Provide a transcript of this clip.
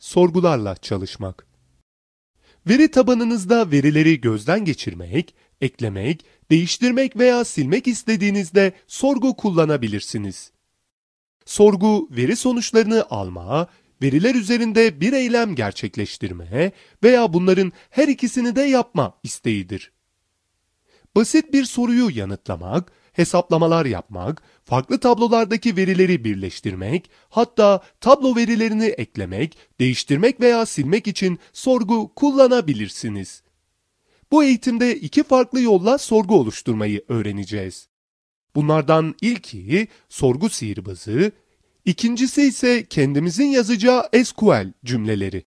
sorgularla çalışmak. Veri tabanınızda verileri gözden geçirmek, eklemek, değiştirmek veya silmek istediğinizde sorgu kullanabilirsiniz. Sorgu, veri sonuçlarını alma, veriler üzerinde bir eylem gerçekleştirme veya bunların her ikisini de yapma isteğidir. Basit bir soruyu yanıtlamak, hesaplamalar yapmak, farklı tablolardaki verileri birleştirmek, hatta tablo verilerini eklemek, değiştirmek veya silmek için sorgu kullanabilirsiniz. Bu eğitimde iki farklı yolla sorgu oluşturmayı öğreneceğiz. Bunlardan ilki sorgu sihirbazı, ikincisi ise kendimizin yazacağı SQL cümleleri.